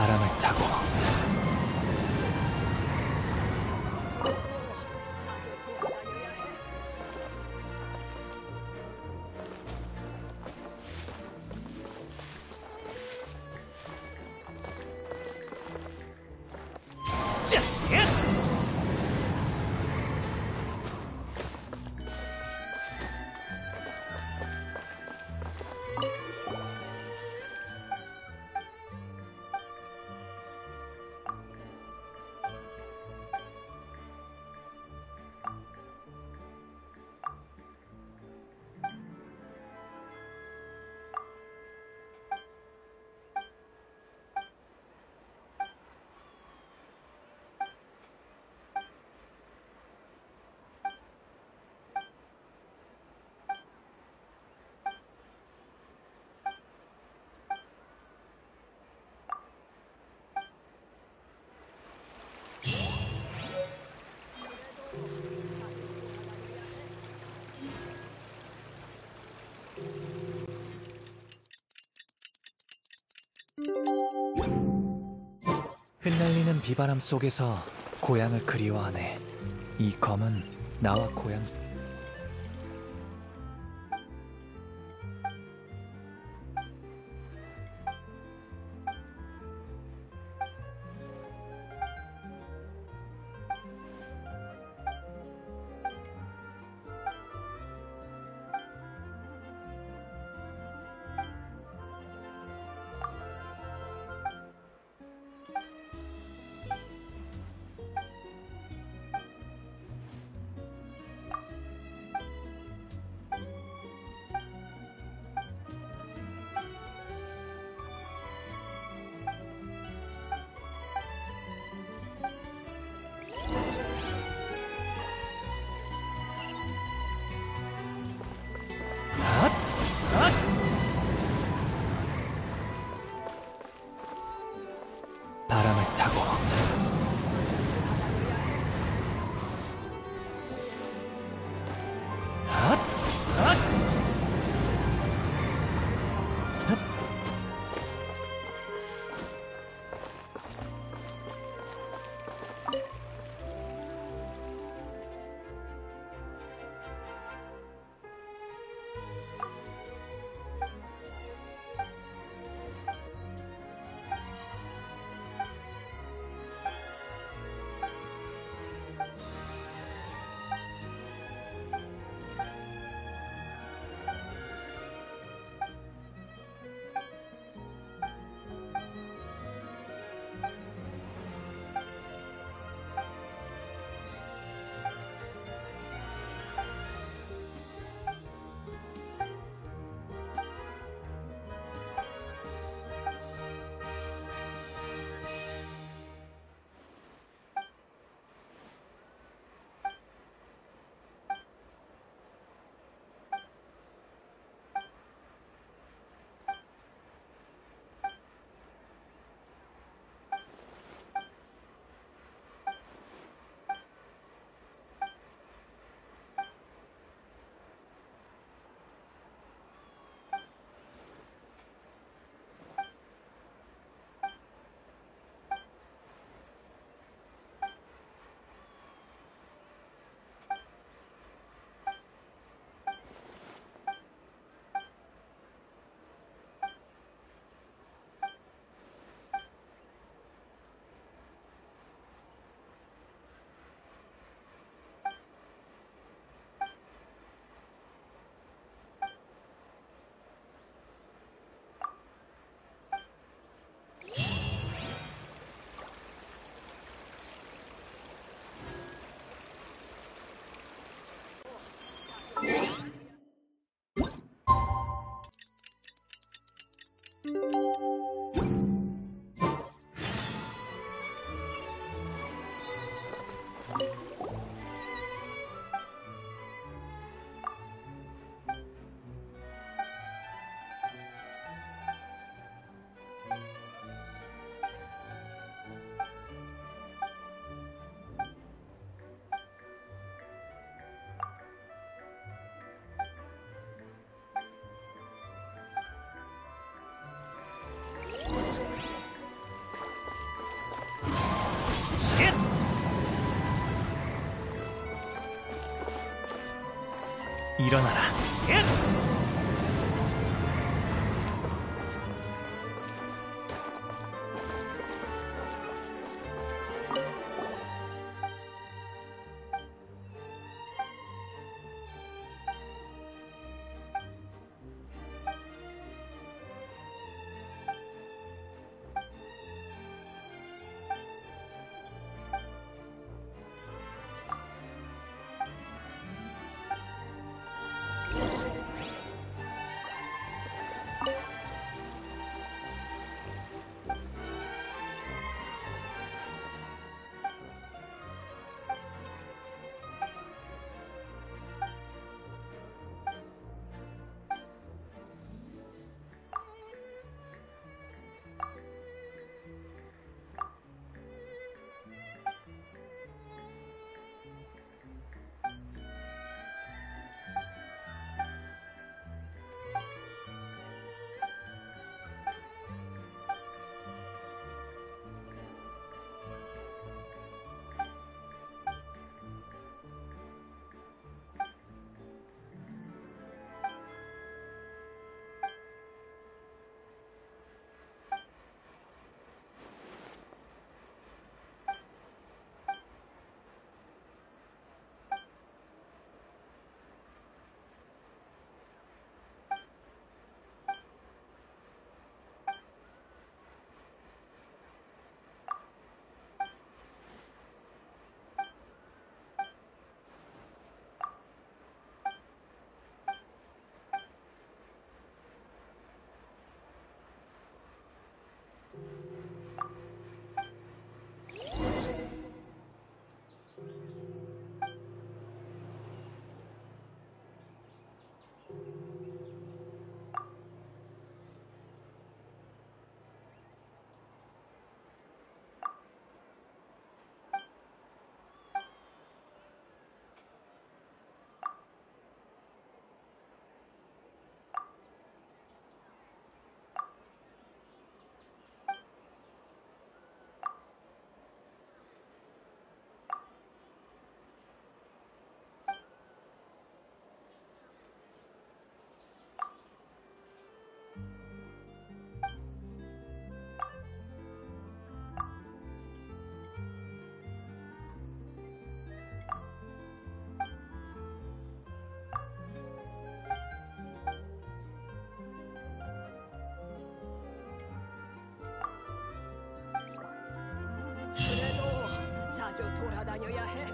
바람을 타고 흩날리는 비바람 속에서 고향을 그리워하네. 이 검은 나와 고향 일어나 자주 돌아다녀야 해.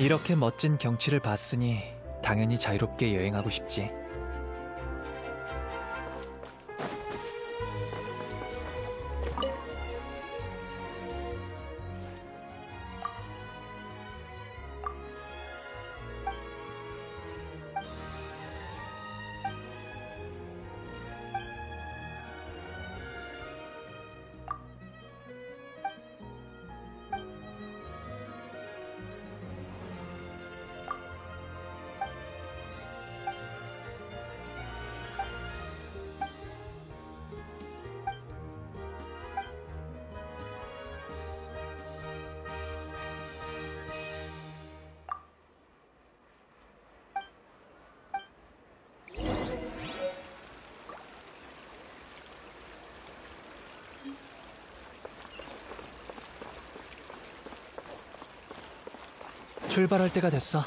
이렇게 멋진 경치를 봤으니 당연히 자유롭게 여행하고 싶지. 출발할 때가 됐어.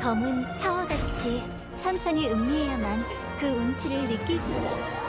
검은 차와 같이 천천히 음미해야만 그 운치를 느낄 수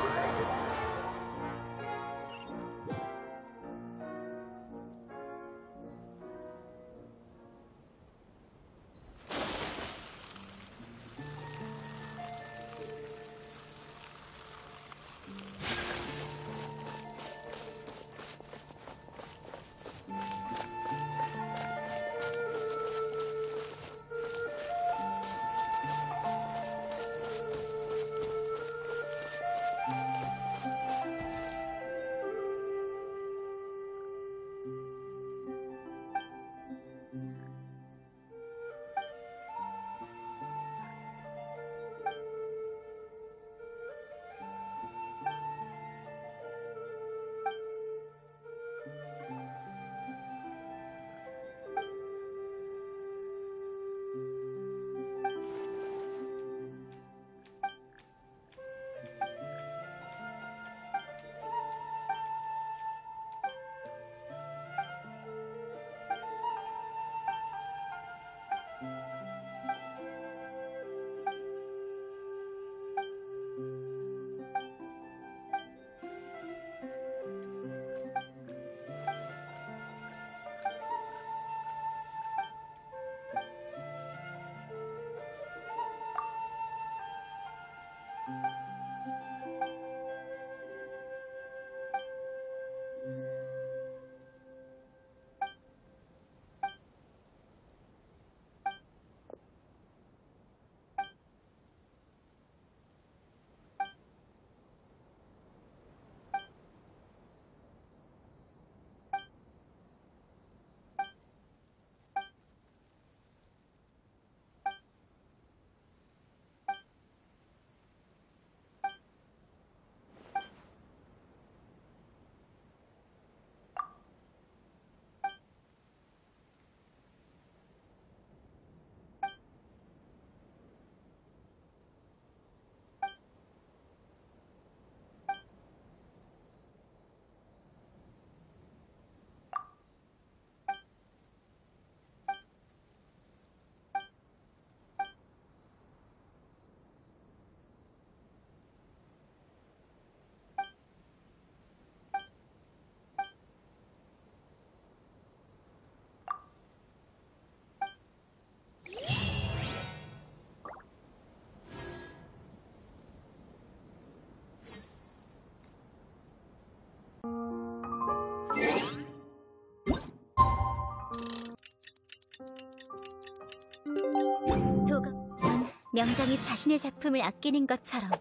도검 명장이 자신의 작품을 아끼는 것처럼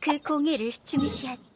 그 공예를 중시하지